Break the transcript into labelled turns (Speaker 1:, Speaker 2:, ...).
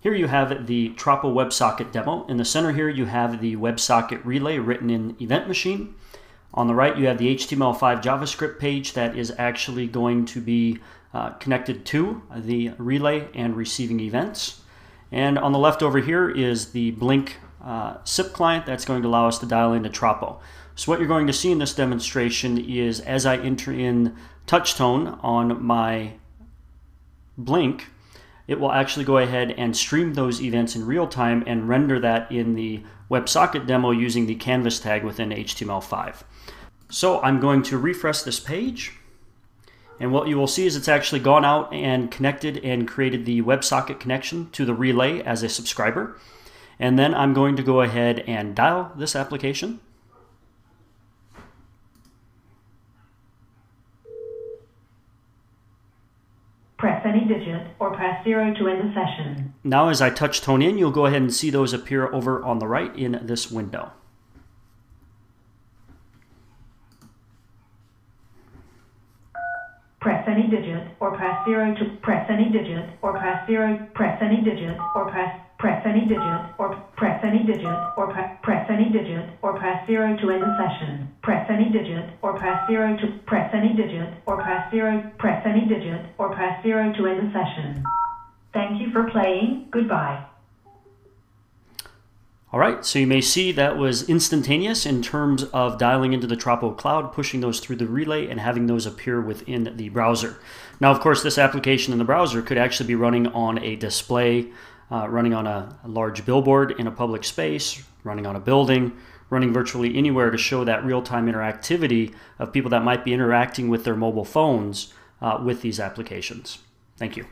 Speaker 1: Here you have the Tropo WebSocket demo. In the center here, you have the WebSocket relay written in Event Machine. On the right, you have the HTML5 JavaScript page that is actually going to be uh, connected to the relay and receiving events. And on the left over here is the Blink uh, SIP client that's going to allow us to dial into Tropo. So what you're going to see in this demonstration is as I enter in touch tone on my Blink, it will actually go ahead and stream those events in real time and render that in the WebSocket demo using the canvas tag within HTML5. So I'm going to refresh this page. And what you will see is it's actually gone out and connected and created the WebSocket connection to the relay as a subscriber. And then I'm going to go ahead and dial this application.
Speaker 2: Press any digit or press zero to end the session.
Speaker 1: Now as I touch tone in, you'll go ahead and see those appear over on the right in this window.
Speaker 2: Press any digit or press zero to press any digit or press zero press any digit or press press any digit or press any digit or pre press any digit or press zero to end the session. Press any digit or press zero to press any digit or press zero press any digit or press zero to end the session. Thank you for playing. Goodbye.
Speaker 1: All right, so you may see that was instantaneous in terms of dialing into the Tropo cloud, pushing those through the relay, and having those appear within the browser. Now, of course, this application in the browser could actually be running on a display, uh, running on a, large billboard in a public space, running on a building, running virtually anywhere to show that real-time interactivity of people that might be interacting with their mobile phones uh, with these applications. Thank you.